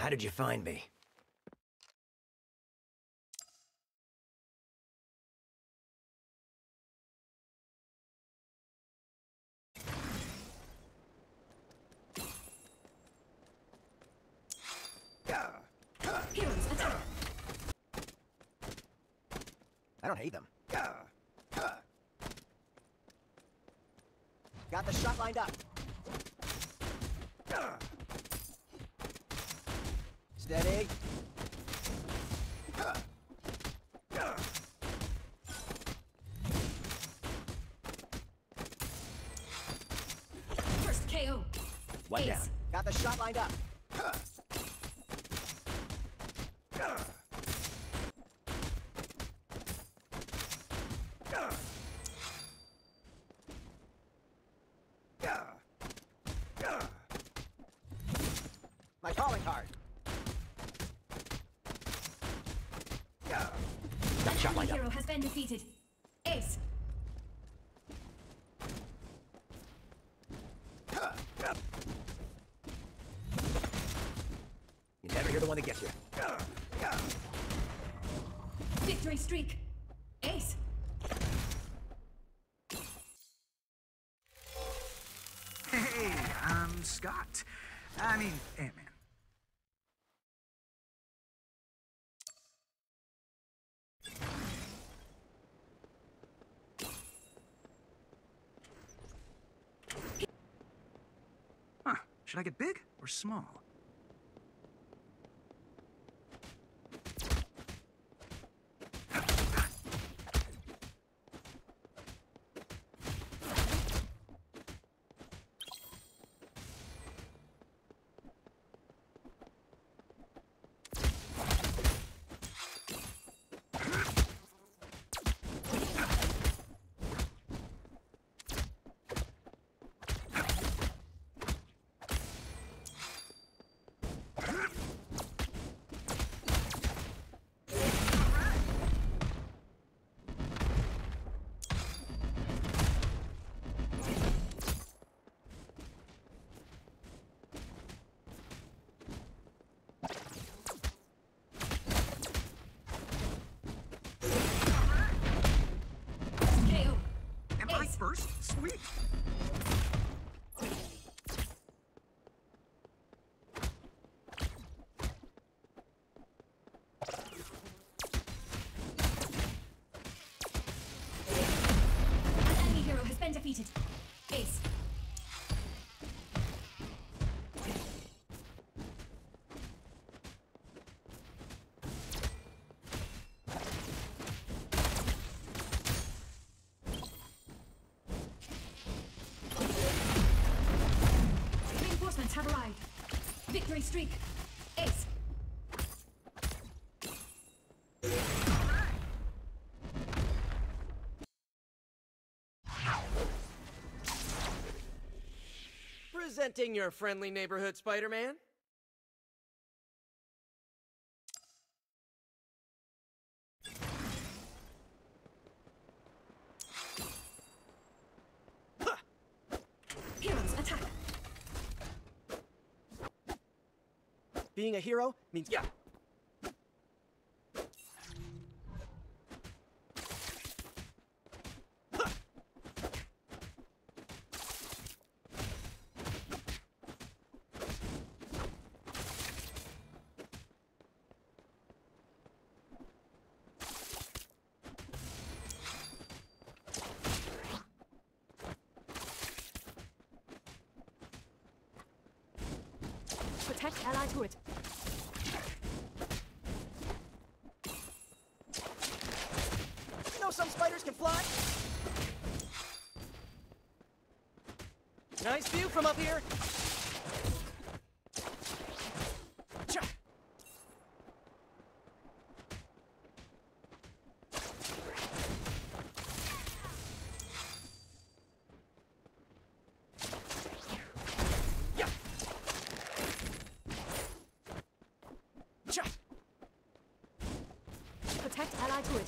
How did you find me? I don't hate them. Got the shot lined up. Steady. First KO. One Ace. down. Got the shot lined up. Got shot Enemy hero has been defeated. Ace. You never hear the one that gets you. Victory streak. Ace. Hey, I'm Scott. I mean, Ant-Man. Should I get big or small? KO. Am I Ace. first? Sweet. An enemy hero has been defeated. Ace. Reinforcements have arrived. Victory streak. Ace. Presenting your friendly neighborhood Spider-Man. Heroes attack. Being a hero means yeah. Protect ally turret. You know some spiders can fly? Nice view from up here.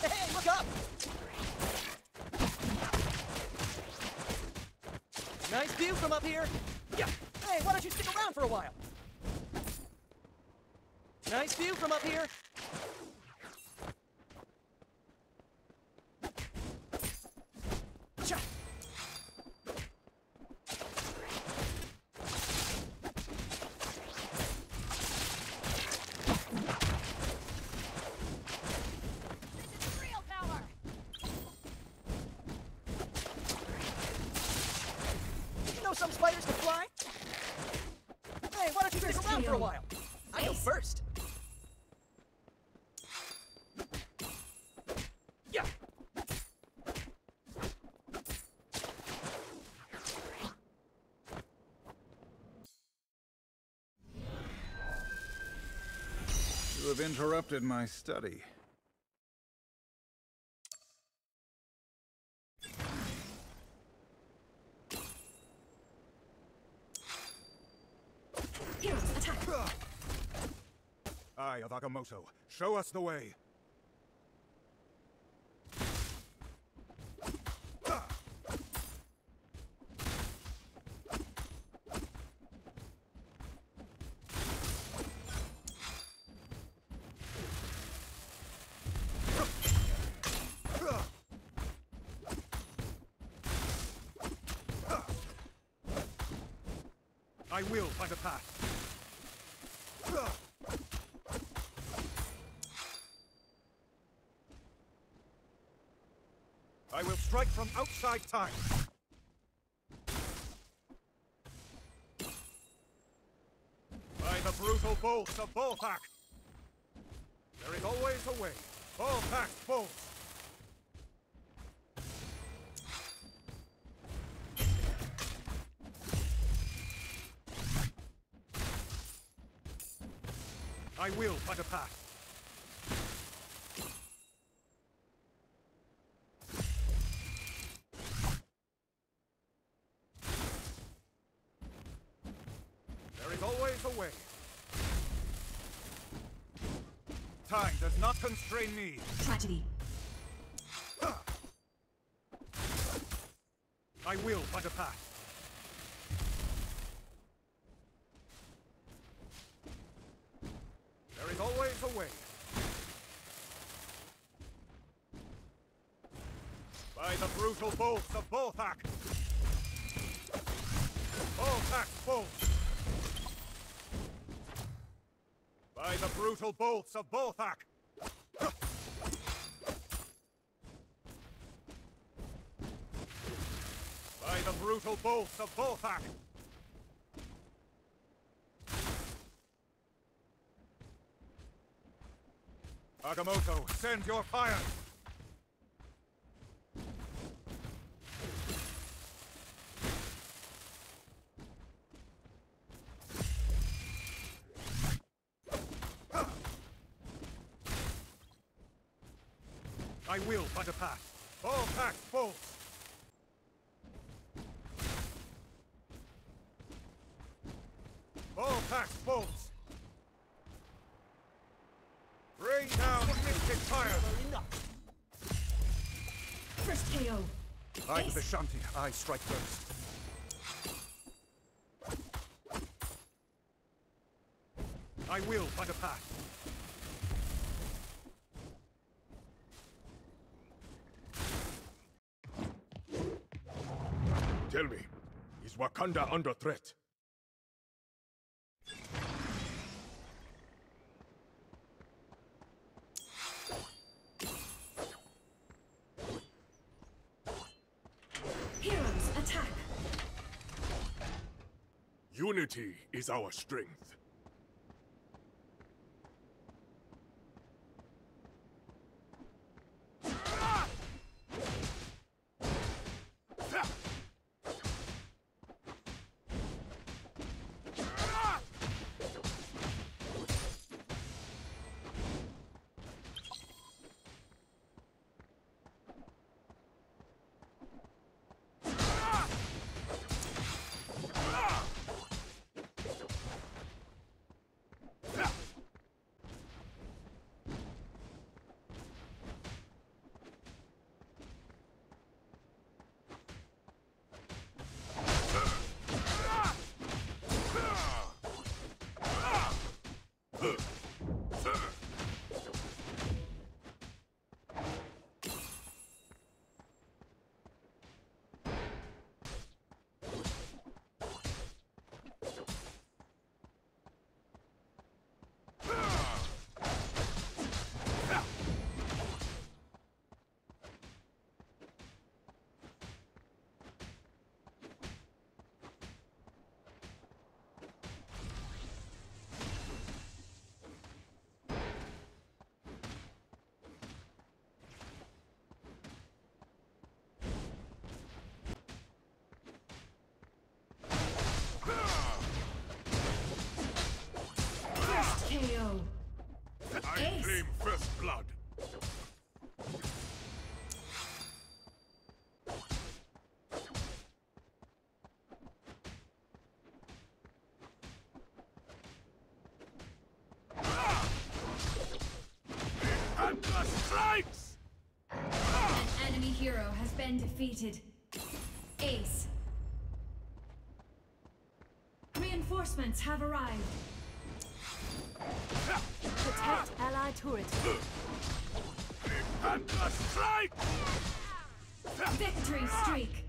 Hey, look up! Nice view from up here. Yeah. Hey, why don't you stick around for a while? Nice view from up here. Some spiders can fly? Hey, why don't you stick around for a while? I go first. Yeah. You have interrupted my study. Heroes, attack! Eye of Agamotto, show us the way. I will find a path. I will strike from outside time. By the brutal bolts of Balthakk. There is always a way. Balthakk bolts. I will find a path. There is always a way. Time does not constrain me. Tragedy. I will find a path. There is always a way. By the brutal bolts of Balthakk! Balthakk bolts! By the brutal bolts of Balthakk! By the brutal bolts of Balthakk! Agamotto, send your fire! I will find a path. All packs bolts! All packs bolts! Bring down mystic fire! First KO. I with the Ace. Shanti, I strike first. I will find a path. Tell me, is Wakanda under threat? Heroes, attack! Unity is our strength. Been defeated. Ace. Reinforcements have arrived. Protect ally turret. Panther strike! Victory streak.